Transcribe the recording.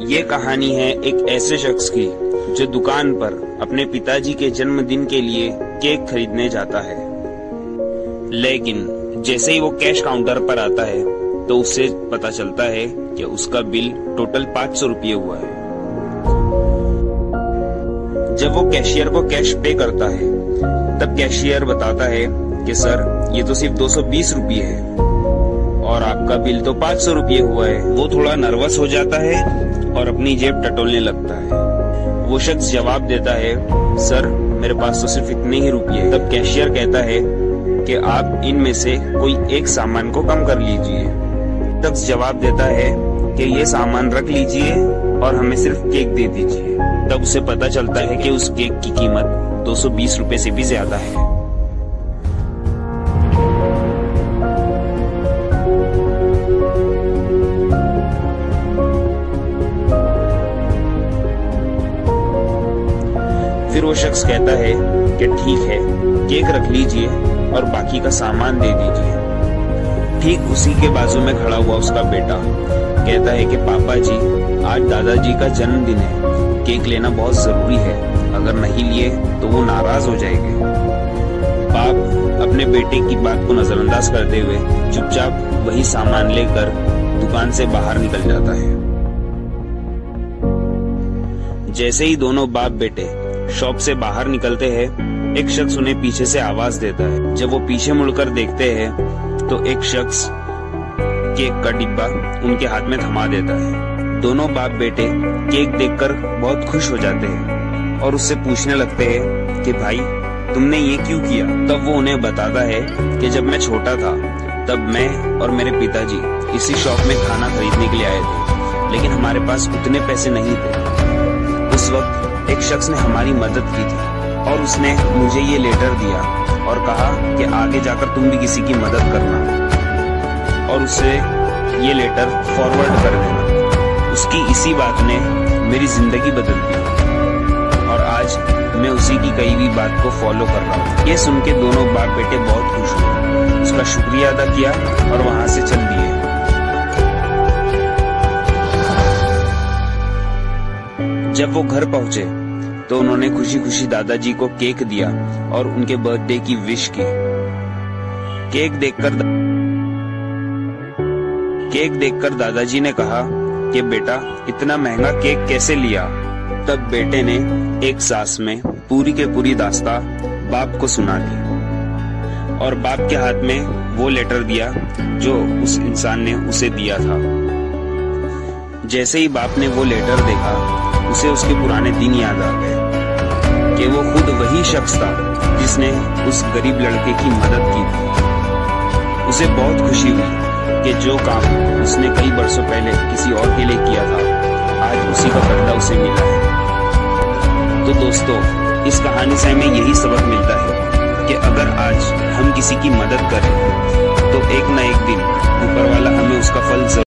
ये कहानी है एक ऐसे शख्स की, जो दुकान पर अपने पिताजी के जन्मदिन के लिए केक खरीदने जाता है। लेकिन जैसे ही वो कैश काउंटर पर आता है तो उसे पता चलता है कि उसका बिल टोटल पाँच सौ रुपये हुआ है। जब वो कैशियर को कैश पे करता है, तब कैशियर बताता है कि, सर, ये तो सिर्फ़ दो सौ बीस रुपये है और आपका बिल तो पाँच सौ रुपये हुआ है। वो थोड़ा नर्वस हो जाता है और अपनी जेब टटोलने लगता है। वो शख्स जवाब देता है, सर, मेरे पास तो सिर्फ़ इतने ही रुपये तब कैशियर कहता है कि, आप इनमें से कोई एक सामान को कम कर लीजिए। शख्स जवाब देता है कि, ये सामान रख लीजिए और हमें सिर्फ़ केक दे दीजिए। तब उसे पता चलता है कि उस केक की कीमत दो सौ बीस रूपए से भी ज़्यादा है। फिर वो शख्स कहता है कि ठीक है, केक रख लीजिए और बाकी का सामान दे दीजिए। ठीक उसी के बाजू में खड़ा हुआ उसका बेटा। कहता है कि पापा जी, आज दादाजी का जन्मदिन है। केक लेना बहुत ज़रूरी है। अगर नहीं लिए तो वो नाराज़ हो जाएँगे। बाप अपने बेटे की बात को नजरअंदाज करते हुए चुपचाप वही सामान लेकर दुकान से बाहर निकल जाता है। जैसे ही दोनों बाप बेटे शॉप से बाहर निकलते हैं, एक शख्स उन्हें पीछे से आवाज़ देता है। जब वो पीछे मुड़कर देखते हैं तो एक शख्स केक का डिब्बा उनके हाथ में थमा देता है। दोनों बाप बेटे केक देखकर बहुत खुश हो जाते हैं और उससे पूछने लगते हैं कि, भाई, तुमने ये क्यों किया? तब वो उन्हें बताता है कि, जब मैं छोटा था, तब मैं और मेरे पिताजी इसी शॉप में खाना खरीदने के लिए आए थे, लेकिन हमारे पास उतने पैसे नहीं थे। उस वक्त शख्स ने हमारी मदद की थी और उसने मुझे ये लेटर दिया और कहा कि आगे जाकर तुम भी किसी की मदद करना और उसे ये लेटर फॉरवर्ड कर देना। उसकी इसी बात ने मेरी ज़िंदगी बदल दी और आज मैं उसी की कही हुई बात को फॉलो कर रहा हूँ। ये सुन के दोनों बाप बेटे बहुत खुश हुए। उसका शुक्रिया अदा किया और वहाँ से चल दिए। जब वो घर पहुँचे तो उन्होंने खुशी खुशी दादाजी को केक दिया और उनके बर्थडे की विश की। केक देखकर केक देखकर दादाजी ने कहा कि बेटा, इतना महँगा केक कैसे लिया? तब बेटे ने एक सांस में पूरी के पूरी दास्ता बाप को सुना दी और बाप के हाथ में वो लेटर दिया जो उस इंसान ने उसे दिया था। जैसे ही बाप ने वो लेटर देखा, उसे उसके पुराने दिन याद आ गए। कि वो खुद वही शख्स था जिसने उस गरीब लड़के की मदद की थी। उसे बहुत खुशी हुई कि जो काम उसने कई बरसों पहले किसी और के लिए किया था, आज उसी का बदला उसे मिला है। तो दोस्तों, इस कहानी से हमें यही सबक मिलता है कि अगर आज हम किसी की मदद करें तो एक ना एक दिन ऊपर वाला हमें उसका फल